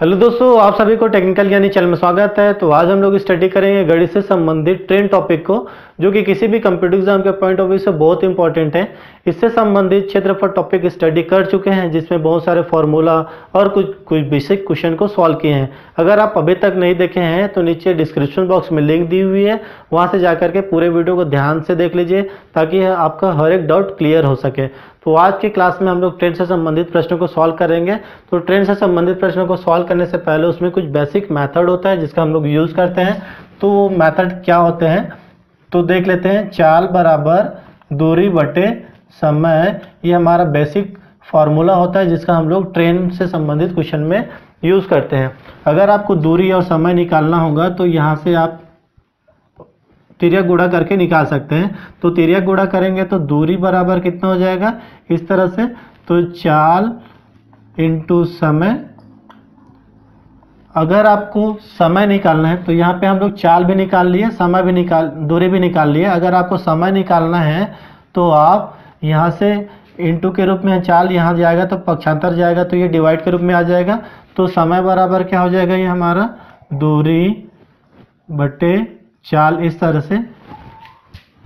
Hello दोस्तों, आप सभी को टेक्निकल यानी चैनल में स्वागत है। तो आज हम लोग स्टडी करेंगे गणित से संबंधित ट्रेन टॉपिक को। जो कि किसी भी कंप्यूटर एग्ज़ाम के पॉइंट ऑफ़ व्यू से बहुत इंपॉर्टेंट है। इससे संबंधित क्षेत्र पर टॉपिक स्टडी कर चुके हैं, जिसमें बहुत सारे फॉर्मूला और कुछ कुछ बेसिक क्वेश्चन को सॉल्व किए हैं। अगर आप अभी तक नहीं देखे हैं तो नीचे डिस्क्रिप्शन बॉक्स में लिंक दी हुई है। वहाँ से जाकर के पूरे वीडियो को ध्यान से देख लीजिए, ताकि आपका हर एक डाउट क्लियर हो सके। तो आज की क्लास में हम लोग ट्रेन से संबंधित प्रश्नों को सॉल्व करेंगे। तो ट्रेन से संबंधित प्रश्नों को सॉल्व करने से पहले उसमें कुछ बेसिक मेथड होता है, जिसका हम लोग यूज़ करते हैं। तो वो मेथड क्या होते हैं? तो देख लेते हैं, चाल बराबर दूरी बटे समय। ये हमारा बेसिक फार्मूला होता है, जिसका हम लोग ट्रेन से संबंधित क्वेश्चन में यूज़ करते हैं। अगर आपको दूरी और समय निकालना होगा तो यहाँ से आप तिरिया गुड़ा करके निकाल सकते हैं। तो तिरिया गुड़ा करेंगे तो दूरी बराबर कितना हो जाएगा? इस तरह से तो चाल इंटू समय अगर आपको समय निकालना है तो यहाँ पे हम लोग चाल भी निकाल लिए, समय भी निकाल, दूरी भी निकाल लिए। अगर आपको समय निकालना है तो आप यहाँ से इंटू के रूप में चाल यहाँ जाएगा तो पक्षांतर जाएगा तो ये डिवाइड के रूप में आ जाएगा। तो समय बराबर क्या हो जाएगा, ये हमारा दूरी बटे चाल इस तरह से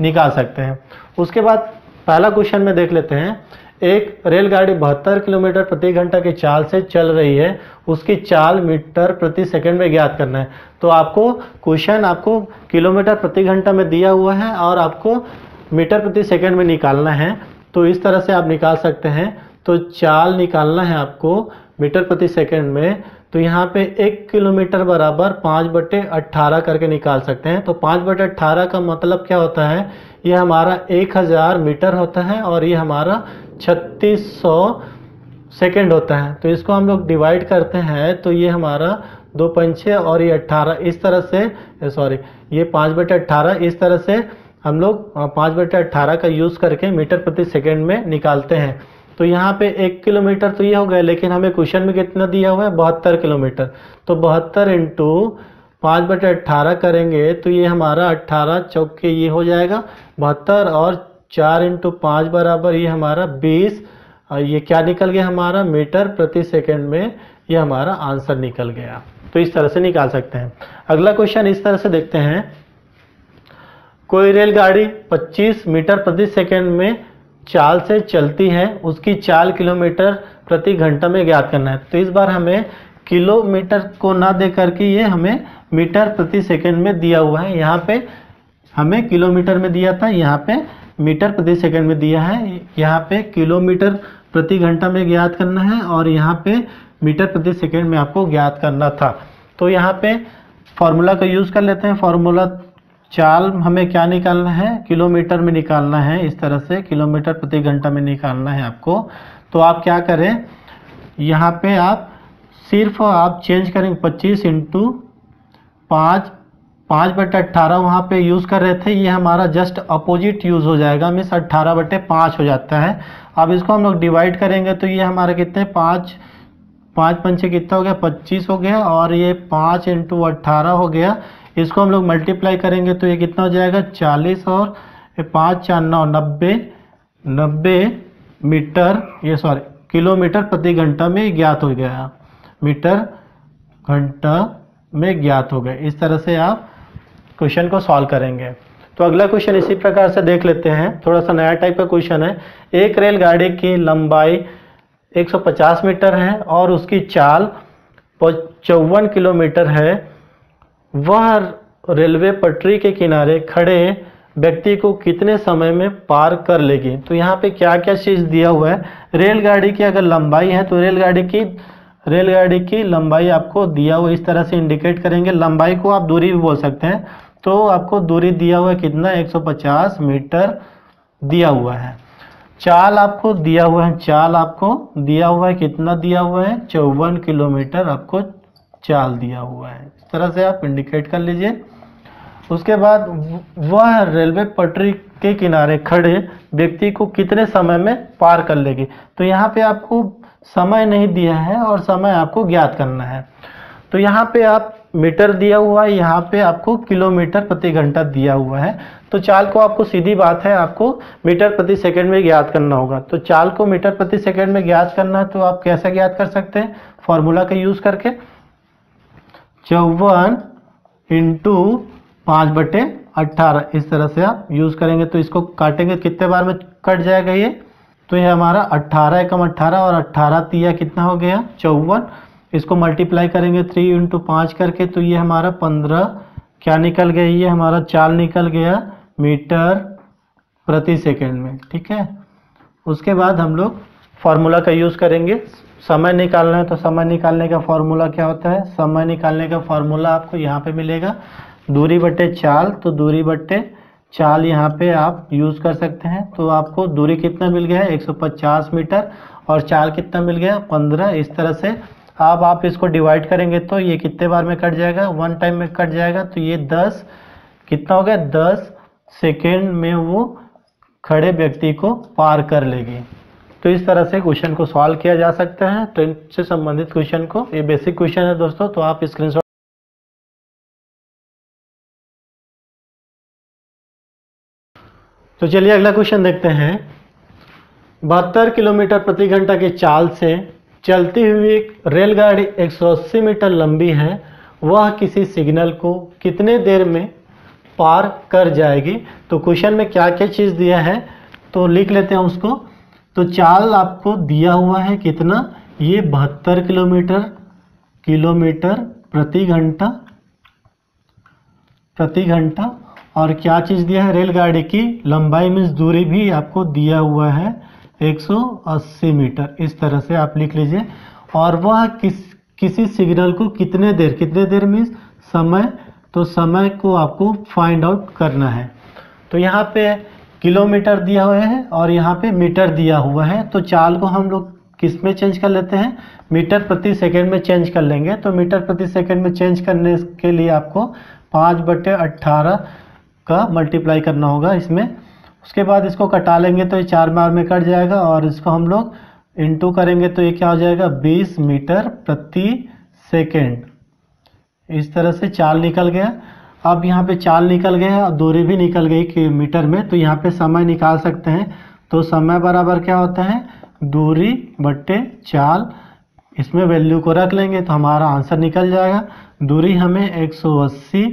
निकाल सकते हैं। उसके बाद पहला क्वेश्चन में देख लेते हैं। एक रेलगाड़ी बहत्तर किलोमीटर प्रति घंटा की चाल से चल रही है। उसकी चाल मीटर प्रति सेकंड में ज्ञात करना है। तो आपको क्वेश्चन आपको किलोमीटर प्रति घंटा में दिया हुआ है और आपको मीटर प्रति सेकंड में निकालना है। तो इस तरह से आप निकाल सकते हैं। तो चाल निकालना है आपको मीटर प्रति सेकंड में। तो यहाँ पे एक किलोमीटर बराबर पाँच बटे अट्ठारह करके निकाल सकते हैं। तो पाँच बटे अट्ठारह का मतलब क्या होता है? ये हमारा एक हज़ार मीटर होता है और ये हमारा छत्तीस सौ सेकेंड होता है। तो इसको हम लोग डिवाइड करते हैं तो ये हमारा दो पंचे और ये अट्ठारह इस तरह से सॉरी ये पाँच बटे अट्ठारह इस तरह से हम लोग पाँच बटे अट्ठारह का यूज़ करके मीटर प्रति सेकेंड में निकालते हैं। तो यहाँ पे एक किलोमीटर तो ये हो गया, लेकिन हमें क्वेश्चन में कितना दिया हुआ है? बहत्तर किलोमीटर। तो बहत्तर इंटू पाँच बटे अट्ठारह करेंगे तो ये हमारा अट्ठारह चौके ये हो जाएगा। बहत्तर और चार इंटू पाँच बराबर ये हमारा बीस ये क्या निकल गया हमारा मीटर प्रति सेकंड में ये हमारा आंसर निकल गया। तो इस तरह से निकाल सकते हैं। अगला क्वेश्चन इस तरह से देखते हैं। कोई रेलगाड़ी 25 मीटर प्रति सेकंड में चाल से चलती है, उसकी चाल किलोमीटर प्रति घंटा में ज्ञात करना है। तो इस बार हमें किलोमीटर को ना दे करके ये हमें मीटर प्रति सेकंड में दिया हुआ है। यहाँ पे हमें किलोमीटर में दिया था, यहाँ पे मीटर प्रति सेकंड में दिया है। यहाँ पे किलोमीटर प्रति घंटा में ज्ञात करना है और यहाँ पे मीटर प्रति सेकंड में आपको ज्ञात करना था। तो यहाँ पे फॉर्मूला का यूज़ कर लेते हैं। फॉर्मूला चाल हमें क्या निकालना है? किलोमीटर में निकालना है। इस तरह से किलोमीटर प्रति घंटा में निकालना है आपको। तो आप क्या करें? यहाँ पे आप सिर्फ़ आप चेंज करेंगे पच्चीस इंटू पाँच पाँच बटे अट्ठारह वहाँ पर यूज़ कर रहे थे, ये हमारा जस्ट अपोजिट यूज़ हो जाएगा। मीन्स अट्ठारह बटे पाँच हो जाता है। अब इसको हम लोग डिवाइड करेंगे तो ये हमारा कितने? पाँच पाँच पंचे कितना हो गया? पच्चीस हो गया और ये पाँच इंटू अट्ठारह हो गया। इसको हम लोग मल्टीप्लाई करेंगे तो ये कितना हो जाएगा? चालीस और पाँच, चार, नौ, नब्बे नब्बे मीटर, ये सॉरी किलोमीटर प्रति घंटा में ज्ञात हो गया। मीटर, घंटा में ज्ञात हो गए इस तरह से आप क्वेश्चन को सॉल्व करेंगे। तो अगला क्वेश्चन इसी प्रकार से देख लेते हैं। थोड़ा सा नया टाइप का क्वेश्चन है। एक रेलगाड़ी की लंबाई 150 मीटर है और उसकी चाल चौवन किलोमीटर है। वह रेलवे पटरी के किनारे खड़े व्यक्ति को कितने समय में पार कर लेगी? तो यहाँ पे क्या क्या चीज़ दिया हुआ है? रेलगाड़ी की अगर लंबाई है तो रेलगाड़ी की रेलगाड़ी की लंबाई आपको दिया हुआ इस तरह से इंडिकेट करेंगे। लंबाई को आप दूरी भी बोल सकते हैं। तो आपको दूरी दिया हुआ कितना 150 मीटर दिया हुआ है। चाल आपको दिया हुआ है। चाल आपको दिया हुआ है। कितना दिया हुआ है? चौवन किलोमीटर आपको चाल दिया हुआ है। इस तरह से आप इंडिकेट कर लीजिए। उसके बाद वह रेलवे पटरी के किनारे खड़े व्यक्ति को कितने समय में पार कर लेगी? तो यहाँ पे आपको समय नहीं दिया है और समय आपको ज्ञात करना है। तो यहाँ पे आप मीटर दिया हुआ है, यहाँ पे आपको किलोमीटर प्रति घंटा दिया हुआ है। तो चाल को आपको सीधी बात है, आपको मीटर प्रति सेकंड में ज्ञात करना होगा। तो चाल को मीटर प्रति सेकंड में ज्ञात करना है तो आप कैसे ज्ञात कर सकते हैं? फॉर्मूला का यूज़ करके। चौवन इंटू पाँच बटे अट्ठारह इस तरह से आप यूज़ करेंगे तो इसको काटेंगे, कितने बार में कट जाएगा ये? तो ये हमारा अट्ठारह एकम अट्ठारह और अट्ठारह तिया कितना हो गया? चौवन। इसको मल्टीप्लाई करेंगे थ्री इंटू पाँच करके तो ये हमारा पंद्रह क्या निकल गया? ये हमारा चाल निकल गया मीटर प्रति सेकंड में, ठीक है? उसके बाद हम लोग फार्मूला का यूज़ करेंगे। समय निकालना है तो समय निकालने का फार्मूला क्या होता है? समय निकालने का फार्मूला आपको यहाँ पे मिलेगा। दूरी बट्टे चाल तो दूरी बट्टे चाल यहाँ पे आप यूज़ कर सकते हैं। तो आपको दूरी कितना मिल गया? है 150 मीटर। और चाल कितना मिल गया? 15 इस तरह से अब आप इसको डिवाइड करेंगे तो ये कितने बार में कट जाएगा? वन टाइम में कट जाएगा तो ये 10 कितना हो गया? 10 सेकेंड में वो खड़े व्यक्ति को पार कर लेगी। तो इस तरह से क्वेश्चन को सॉल्व किया जा सकता है। ट्रेन से संबंधित क्वेश्चन को, ये बेसिक क्वेश्चन है दोस्तों तो आप स्क्रीन तो चलिए अगला क्वेश्चन देखते हैं। बहत्तर किलोमीटर प्रति घंटा की चाल से चलती हुई रेलगाड़ी 180 मीटर लंबी है। वह किसी सिग्नल को कितने देर में पार कर जाएगी? तो क्वेश्चन में क्या क्या चीज़ दिया है? तो लिख लेते हैं उसको। तो चाल आपको दिया हुआ है कितना? ये बहत्तर किलोमीटर किलोमीटर प्रति घंटा प्रति घंटा। और क्या चीज़ दिया है? रेलगाड़ी की लंबाई में दूरी भी आपको दिया हुआ है। 180 मीटर। इस तरह से आप लिख लीजिए। और वह किस, किसी सिग्नल को कितने देर कितने देर मीन्स समय तो समय को आपको फाइंड आउट करना है। तो यहाँ पे किलोमीटर दिया हुआ है और यहाँ पे मीटर दिया हुआ है। तो चाल को हम लोग किसमें चेंज कर लेते हैं? मीटर प्रति सेकंड में चेंज कर लेंगे। तो मीटर प्रति सेकंड में चेंज करने के लिए आपको पाँच बटे अट्ठारह का मल्टीप्लाई करना होगा इसमें। उसके बाद इसको कटा लेंगे तो ये चार बार में कट जाएगा और इसको हम लोग इंटू करेंगे तो ये क्या हो जाएगा? बीस मीटर प्रति सेकेंड। इस तरह से चाल निकल गया। अब यहाँ पे चाल निकल गया और दूरी भी निकल गई कि मीटर में तो यहाँ पे समय निकाल सकते हैं। तो समय बराबर क्या होता है? दूरी बट्टे चाल। इसमें वैल्यू को रख लेंगे तो हमारा आंसर निकल जाएगा। दूरी हमें 180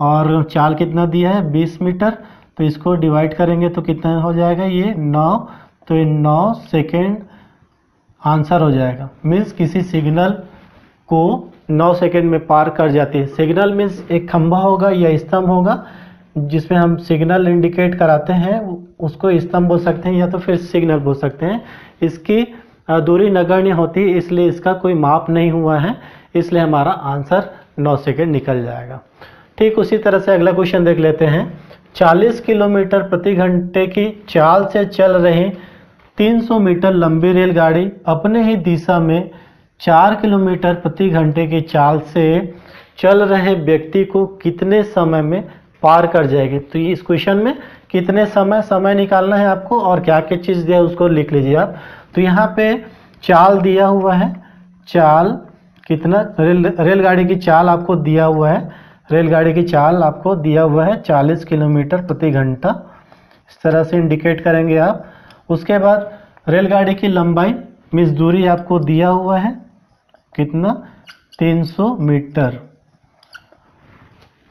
और चाल कितना दिया है? 20 मीटर। तो इसको डिवाइड करेंगे तो कितना हो जाएगा ये नौ तो ये नौ सेकेंड आंसर हो जाएगा। मीन्स किसी सिग्नल को नौ सेकेंड में पार कर जाती है। सिग्नल मीन्स एक खंभा होगा या स्तंभ होगा, जिसमें हम सिग्नल इंडिकेट कराते हैं, उसको स्तंभ बोल सकते हैं या तो फिर सिग्नल बोल सकते हैं। इसकी दूरी नगण्य होती है इसलिए इसका कोई माप नहीं हुआ है, इसलिए हमारा आंसर 9 सेकेंड निकल जाएगा। ठीक, उसी तरह से अगला क्वेश्चन देख लेते हैं। 40 किलोमीटर प्रति घंटे की चाल से चल रही 300 मीटर लंबी रेलगाड़ी अपने ही दिशा में 4 किलोमीटर प्रति घंटे की चाल से चल रहे व्यक्ति को कितने समय में पार कर जाएगी? तो इस क्वेश्चन में कितने समय समय निकालना है आपको और क्या क्या चीज़ दिया उसको लिख लीजिए आप। तो यहाँ पे चाल दिया हुआ है। चाल कितना? रेल, रेलगाड़ी की चाल आपको दिया हुआ है। रेलगाड़ी की चाल आपको दिया हुआ है 40 किलोमीटर प्रति घंटा। इस तरह से इंडिकेट करेंगे आप। उसके बाद रेलगाड़ी की लंबाई मीन्स दूरी आपको दिया हुआ है कितना? 300 मीटर।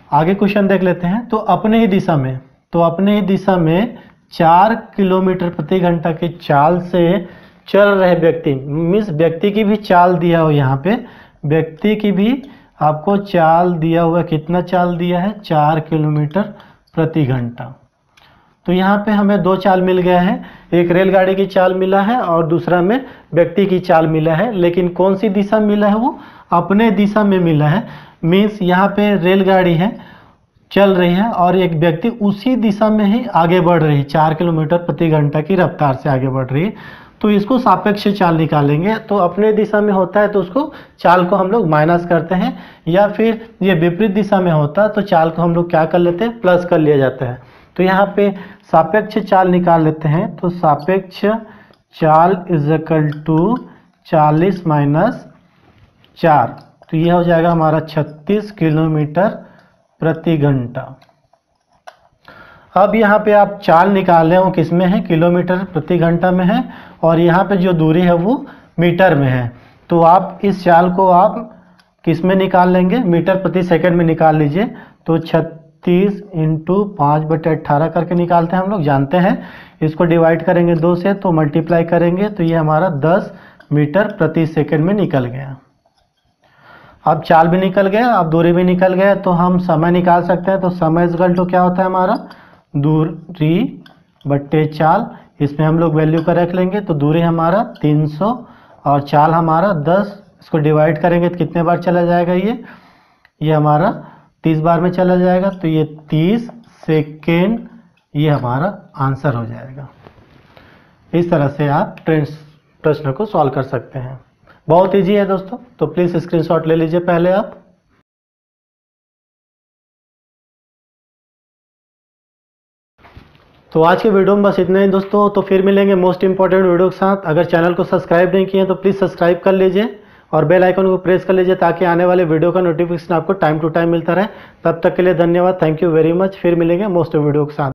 आगे क्वेश्चन देख लेते हैं। तो अपने ही दिशा में तो अपने ही दिशा में चार किलोमीटर प्रति घंटा की चाल से चल रहे व्यक्ति, मीन्स व्यक्ति की भी चाल दिया हो यहाँ पे, व्यक्ति की भी आपको चाल दिया हुआ, कितना चाल दिया है? चार किलोमीटर प्रति घंटा। तो यहाँ पे हमें दो चाल मिल गया है। एक रेलगाड़ी की चाल मिला है और दूसरा में व्यक्ति की चाल मिला है। लेकिन कौन सी दिशा मिला है वो? अपने दिशा में मिला है। मीन्स यहाँ पे रेलगाड़ी है, चल रही है और एक व्यक्ति उसी दिशा में ही आगे बढ़ रही है। चार किलोमीटर प्रति घंटा की रफ्तार से आगे बढ़ रही है। तो इसको सापेक्ष चाल निकालेंगे। तो अपने दिशा में होता है तो उसको चाल को हम लोग माइनस करते हैं, या फिर ये विपरीत दिशा में होता है तो चाल को हम लोग क्या कर लेते हैं? प्लस कर लिया जाता है। तो यहाँ पे सापेक्ष चाल निकाल लेते हैं। तो सापेक्ष चाल इज़ इक्वल टू चालीस माइनस चार। तो ये हो जाएगा हमारा छत्तीस किलोमीटर प्रति घंटा। अब यहाँ पे आप चाल निकाल रहे हो किसमें है? किलोमीटर प्रति घंटा में है और यहाँ पे जो दूरी है वो मीटर में है। तो आप इस चाल को आप किसमें निकाल लेंगे? मीटर प्रति सेकंड में निकाल लीजिए। तो छत्तीस इंटू पाँच बटे अट्ठारह करके निकालते हैं हम लोग, जानते हैं। इसको डिवाइड करेंगे दो से तो मल्टीप्लाई करेंगे तो ये हमारा दस मीटर प्रति सेकंड में निकल गया। अब चाल भी निकल गया, अब दूरी भी निकल गया तो हम समय निकाल सकते हैं। तो समय इजगल टू क्या होता है हमारा? दूरी बट्टे चाल, इसमें हम लोग वैल्यू का रख लेंगे तो दूरी हमारा 300 और चाल हमारा 10 इसको डिवाइड करेंगे तो कितने बार चला जाएगा ये? ये हमारा 30 बार में चला जाएगा तो ये 30 सेकेंड, ये हमारा आंसर हो जाएगा। इस तरह से आप प्रश्न को सॉल्व कर सकते हैं। बहुत ईजी है दोस्तों तो प्लीज़ स्क्रीनशॉट ले लीजिए पहले आप। तो आज के वीडियो में बस इतना ही दोस्तों तो फिर मिलेंगे मोस्ट इंपॉर्टेंट वीडियो के साथ। अगर चैनल को सब्सक्राइब नहीं किए तो प्लीज़ सब्सक्राइब कर लीजिए और बेल आइकन को प्रेस कर लीजिए ताकि आने वाले वीडियो का नोटिफिकेशन आपको टाइम टू टाइम मिलता रहे। तब तक के लिए धन्यवाद। थैंक यू वेरी मच फिर मिलेंगे मोस्ट वीडियो के साथ।